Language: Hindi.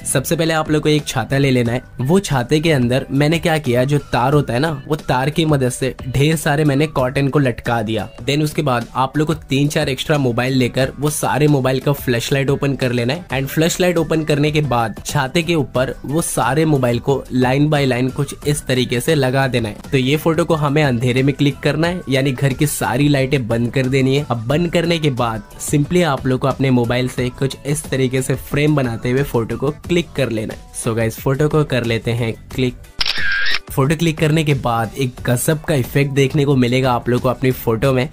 सबसे पहले आप लोग को एक छाता ले लेना है। वो छाते के अंदर मैंने क्या किया, जो तार होता है ना, वो तार की मदद से ढेर सारे मैंने कॉटन को लटका दिया। देन उसके बाद आप लोग को तीन चार एक्स्ट्रा मोबाइल लेकर वो सारे मोबाइल का फ्लैश लाइट ओपन कर लेना है। एंड फ्लैश लाइट ओपन करने के बाद छाते के ऊपर वो सारे मोबाइल को लाइन बाय लाइन कुछ इस तरीके से लगा देना है। तो ये फ़ोटो को हमें अंधेरे में क्लिक करना है, यानी घर की सारी लाइटें बंद कर देनी है। अब बंद करने के बाद सिंपली आप लोग को अपने मोबाइल से कुछ इस तरीके से फ्रेम बनाते हुए फ़ोटो को क्लिक कर लेना। है सो गाइस फ़ोटो को कर लेते हैं, क्लिक। फ़ोटो क्लिक करने के बाद एक गजब का इफ़ेक्ट देखने को मिलेगा आप लोग को अपनी फ़ोटो में।